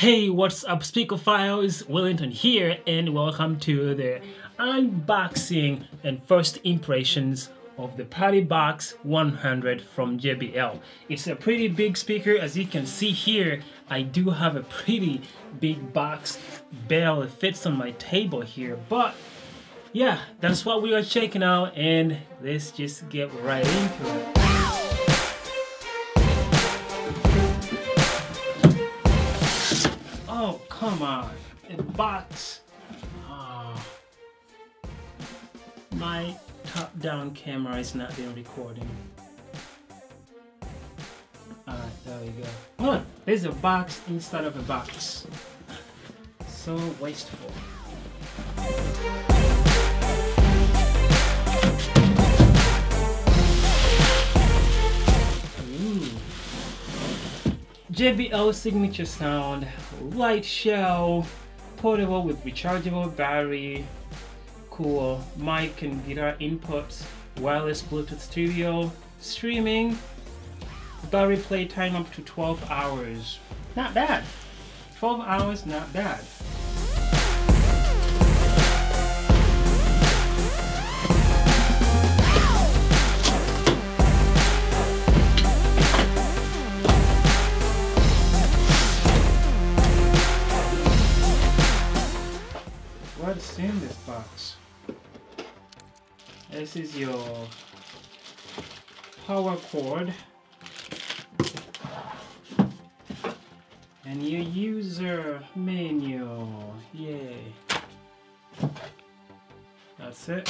Hey, what's up, Speakophiles? Willington here, and welcome to the unboxing and first impressions of the PartyBox 100 from JBL. It's a pretty big speaker, as you can see here. I do have a pretty big box, bell. barely fits on my table here, but yeah, that's what we are checking out, and let's just get right into it. Come on. A box. Oh. My top-down camera is not been recording. Alright, there we go. Look, there's a box inside of a box. So wasteful. JBL signature sound, light shell, portable with rechargeable battery, cool mic and guitar inputs, wireless Bluetooth stereo, streaming, battery play time up to 12 hours. Not bad. 12 hours, not bad. In this box? This is your power cord and your user manual. Yay. That's it.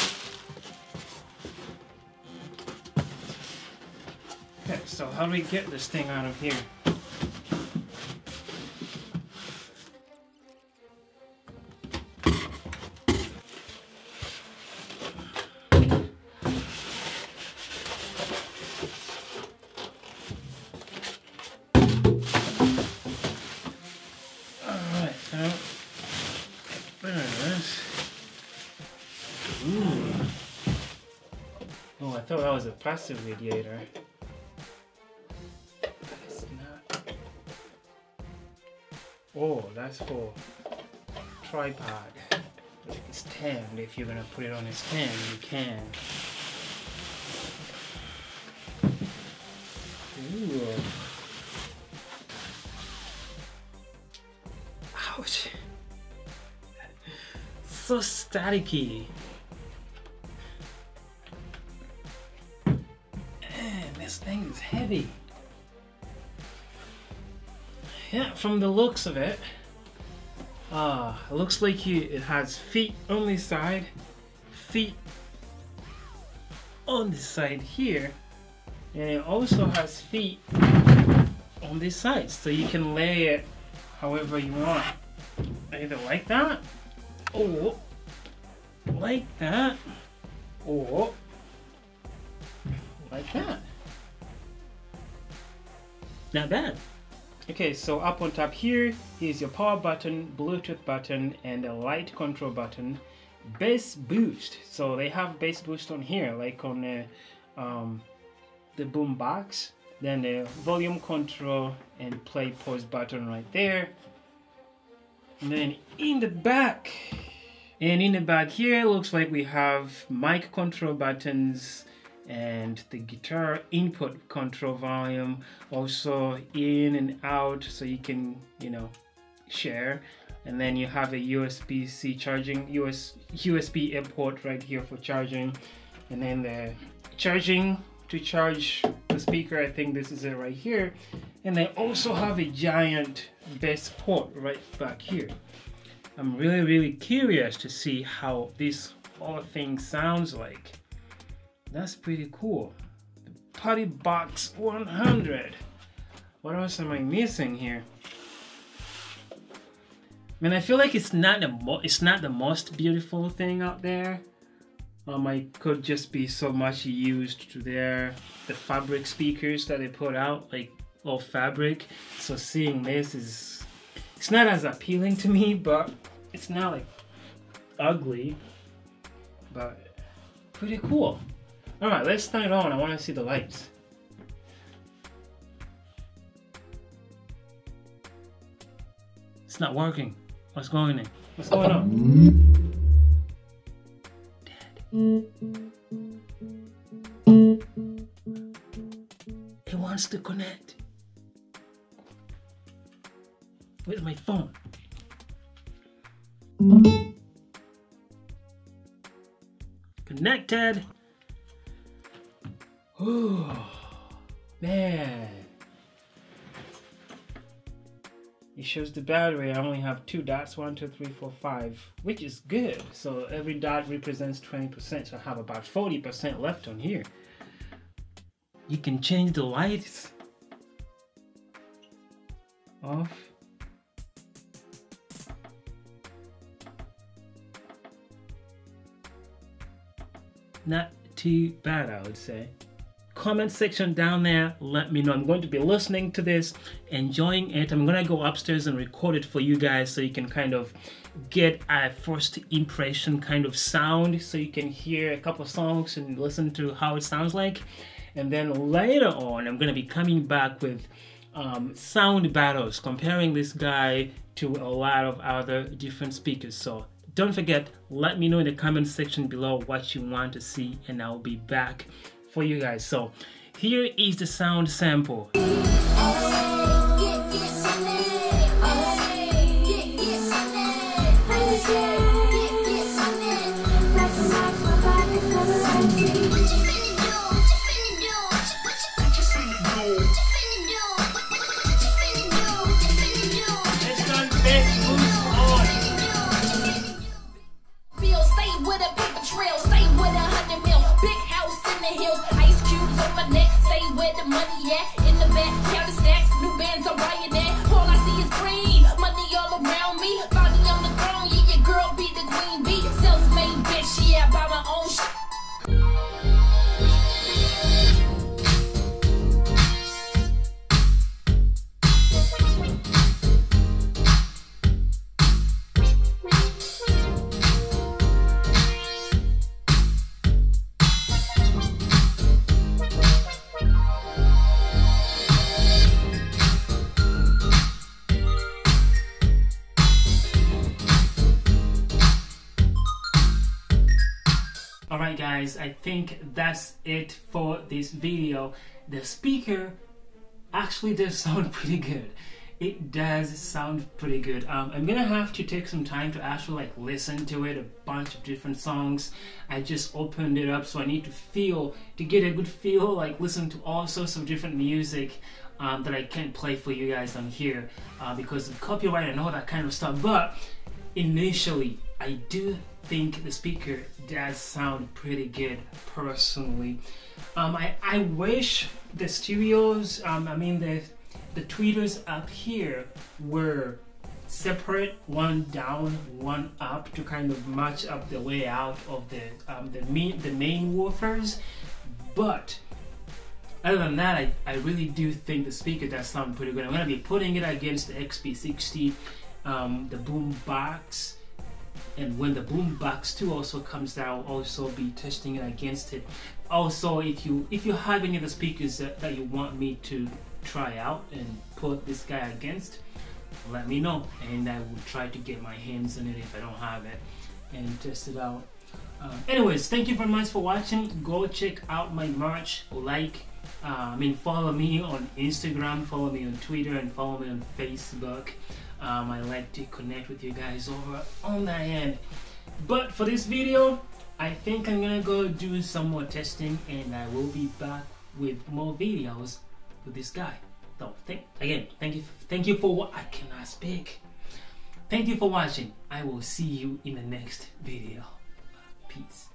Okay, so how do we get this thing out of here? Ooh. Oh, I thought that was a passive radiator. It's not. Oh, that's for tripod. Stand. If you're gonna put it on a stand, you can. Ooh. Ouch. So staticky. Is heavy. Yeah, from the looks of it, uh, it looks like you, it has feet on this side, feet on this side here, and it also has feet on this side, so you can lay it however you want. Either like that, or like that, or like that. Not bad. Okay, so up on top here is your power button, Bluetooth button, and a light control button. Bass boost. So they have bass boost on here, like on the, um, the boom box. Then the volume control and play pause button right there. And then in the back, and in the back here, looks like we have mic control buttons and the guitar input control volume also in and out so you can you know share. And then you have a USB-C charging US USB import right here for charging. And then the charging to charge the speaker I think this is it right here. And they also have a giant bass port right back here. I'm really really curious to see how this whole thing sounds like that's pretty cool. The Box 100. What else am I missing here? I mean, I feel like it's not the it's not the most beautiful thing out there. Um, I could just be so much used to their the fabric speakers that they put out, like all fabric. So seeing this is it's not as appealing to me, but it's not like ugly, but pretty cool. Alright, let's turn it on. I want to see the lights. It's not working. What's going on? What's going on? It wants to connect. Where's my phone? Connected. Oh, man. It shows the battery. I only have two dots, one, two, three, four, five, which is good. So every dot represents 20%, so I have about 40% left on here. You can change the lights off. Not too bad, I would say comment section down there. Let me know. I'm going to be listening to this enjoying it. I'm gonna go upstairs and record it for you guys so you can kind of get a first impression kind of sound so you can hear a couple songs and listen to how it sounds like. And then later on i'm gonna be coming back with um, sound battles comparing this guy to a lot of other different speakers. So don't forget let me know in the comment section below what you want to see and i'll be back for you guys. So here is the sound sample. Guys, I think that's it for this video. The speaker actually does sound pretty good. It does sound pretty good. Um, I'm gonna have to take some time to actually like listen to it, a bunch of different songs. I just opened it up so I need to feel, to get a good feel, like listen to all sorts of different music um, that I can't play for you guys on here uh, because of copyright and all that kind of stuff. But initially, I do think the speaker does sound pretty good personally. Um, I, I wish the stereos, um, I mean the, the tweeters up here were separate, one down, one up to kind of match up the layout of the, um, the, main, the main woofers. But other than that, I, I really do think the speaker does sound pretty good. I'm going to be putting it against the XB60, um, the boom box, and when the boom box 2 also comes down I'll also be testing it against it. Also if you if you have any of the speakers that, that you want me to try out and put this guy against let me know and I will try to get my hands on it if I don't have it and test it out. Uh, anyways thank you very much for watching. Go check out my merch like uh, I mean follow me on Instagram follow me on Twitter and follow me on Facebook um, I like to connect with you guys over on that end. But for this video, I think I'm gonna go do some more testing and I will be back with more videos with this guy. So thank, again, thank you, thank you for what I cannot speak. Thank you for watching. I will see you in the next video. Peace.